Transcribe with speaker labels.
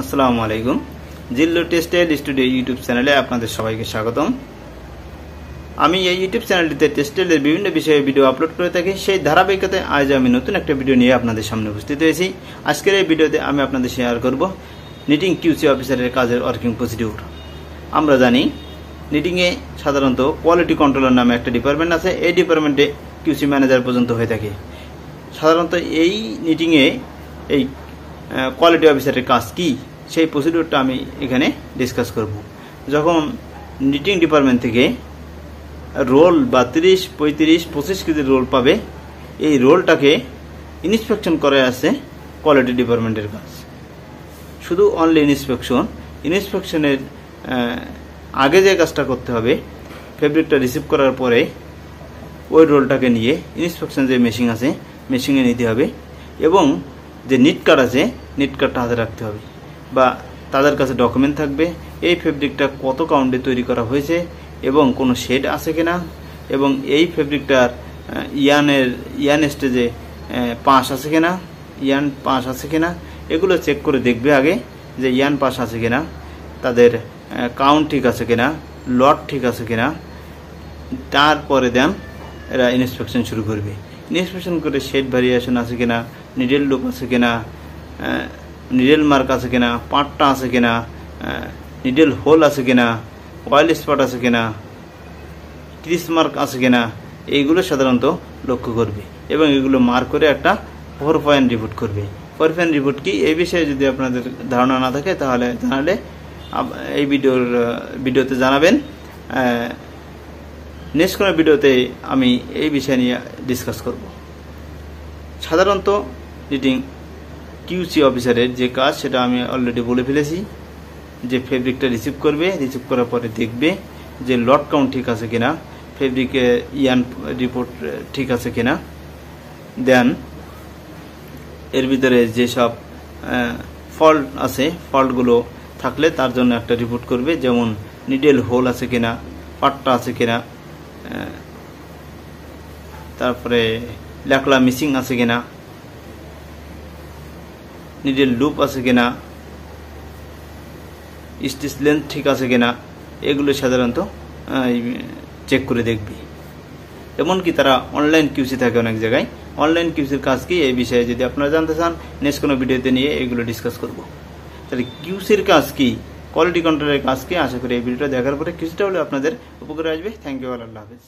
Speaker 1: আসসালামু আলাইকুম। জিল্লু textile studio YouTube চ্যানেলে আপনাদের সবাইকে স্বাগতম। আমি এই ইউটিউব চ্যানেলটিতে টেক্সটাইলের বিভিন্ন বিষয়ে ভিডিও আপলোড করে থাকি। সেই ধারাবাহিকতায় আজ আমি নতুন একটা ভিডিও নিয়ে আপনাদের সামনে উপস্থিত হয়েছি। আজকের এই ভিডিওতে আমি আপনাদের শেয়ার করব নিটিং কিউসি অফিসারের কাজের ওয়ার্কিং প্রসিডিউর আমরা জানি নিটিংয়ে সাধারণত কোয়ালিটি কন্ট্রোলার নামে একটা ডিপার্টমেন্ট আছে। এই ডিপার্টমেন্টে কিউসি ম্যানেজার পর্যন্ত হয়ে থাকে। সাধারণত এই নিটিংয়ে এই কোয়ালিটি অফিসারের কাজ কি? সেই প্রসিডিউরটা আমি এখানে ডিসকাস করব। যখন নিটিং ডিপার্টমেন্ট থেকে রোল বা তিরিশ পঁয়ত্রিশ, পঁচিশ কেজির রোল পাবে, এই রোলটাকে ইন্সপেকশন করে আছে কোয়ালিটি ডিপার্টমেন্টের কাজ। শুধু অনলি ইন্সপেকশন ইন্সপেকশনের আগে যে কাজটা করতে হবে ফেব্রিকটা রিসিভ করার পরে ওই রোলটাকে নিয়ে ইন্সপেকশন যে মেশিন আছে মেশিনে নিতে হবে এবং যে নিট কার্ড আছে নিট কার্ডটা হাতে রাখতে হবে। বা তাদের কাছে ডকুমেন্ট থাকবে, এই ফেব্রিকটা কত কাউন্টে তৈরি করা হয়েছে এবং কোনো শেড আছে কিনা, এবং এই ফেব্রিকটার ইয়ানের, ইয়ান স্টেজে পাশ আছে কিনা, ইয়ান পাশ আছে কিনা, এগুলো চেক করে দেখবে আগে যে ইয়ান পাশ আছে কিনা, তাদের কাউন্ট ঠিক আছে কিনা লট ঠিক আছে কিনা, তারপরে দেন এরা ইন্সপেকশন শুরু করবে। ইন্সপেকশন করে শেড ভ্যারিয়েশন আছে কিনা নিডেল লুপ আছে কিনা নিডেল মার্ক আছে কিনা, পাটটা আছে কিনা নিডেল হোল আছে কিনা অয়েল স্পট আছে কিনা ক্রিস মার্ক আছে কিনা, এইগুলো সাধারণত লক্ষ্য করবে এবং এগুলো মার্ক করে একটা ফোর পয়েন্ট রিপোর্ট করবে। ফোর পয়েন্ট রিপোর্ট কি? এই বিষয়ে যদি আপনাদের ধারণা না থাকে তাহলে জানালে এই ভিডিওর ভিডিওতে জানাবেন। নেক্সট কোনো ভিডিওতে আমি এই বিষয় নিয়ে ডিসকাস করব। সাধারণত রিডিং কিউসি অফিসারের যে কাজ, সেটা আমি অলরেডি বলে ফেলেছি। যে ফেব্রিকটা রিসিভ করবে রিসিভ করার পরে দেখবে যে লট কাউন্ট ঠিক আছে কিনা ফেব্রিকে ইয়ান রিপোর্ট ঠিক আছে কিনা। দেন এর ভিতরে যেসব ফল্ট আছে ফল্টগুলো থাকলে তার জন্য একটা রিপোর্ট করবে। যেমন নিডেল হোল আছে কিনা, পাটটা আছে কিনা। তারপরে ল্যাকলা মিসিং আছে কিনা? নিডেল লুপ আছে কিনা? স্টিচ লেন্থ ঠিক আছে কিনা? এগুলো সাধারণত চেক করে দেখবি। এমনকি তারা অনলাইন কিউসি থাকে অনেক জায়গায়। অনলাইন কিউসির কাজ কি? এই বিষয়ে যদি আপনারা জানতে চান নেক্সট কোনো ভিডিওতে নিয়ে এগুলো ডিসকাস করব। তাহলে কিউসির কাজ কি? কোয়ালিটি কন্ট্রোলের কাজকে আশা করি এই ভিডিওটা দেখার পরে কিছুটা হলে আপনাদের উপকারে আসবে। থ্যাংক ইউ আল্লাহ হাফিজ।